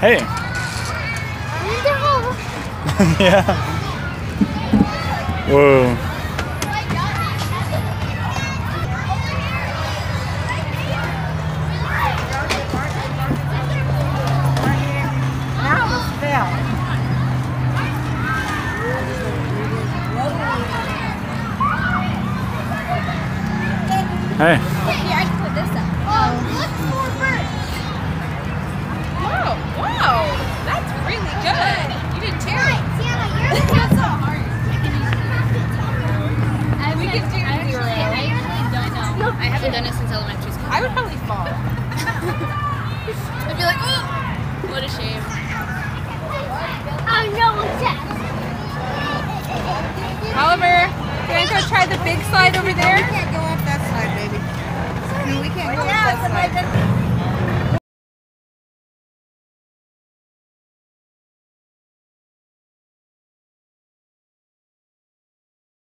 Hey. yeah. Whoa. Hey. I haven't done it since elementary school. I would probably fall. I'd be like, what a shame. No, you want go try the big slide over We can't go up that side, baby. No, we can't go up that side.